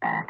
back.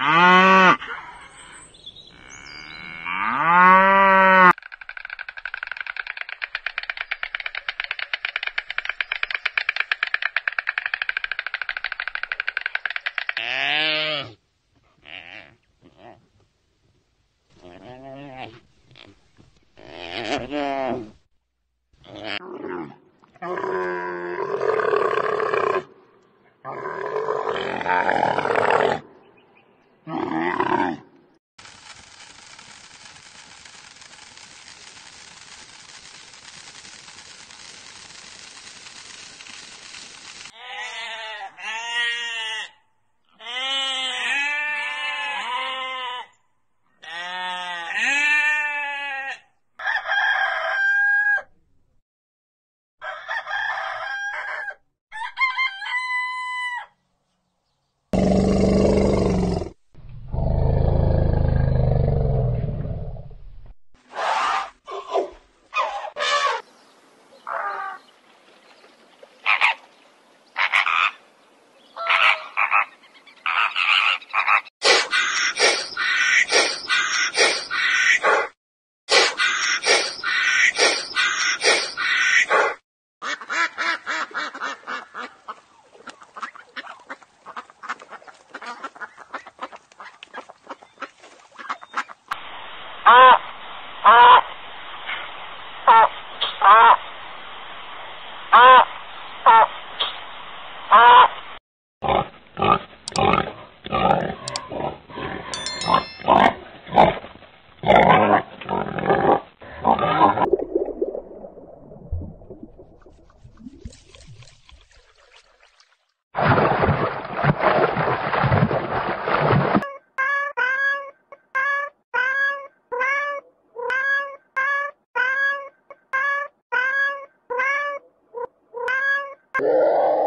Yeah. you Yeah.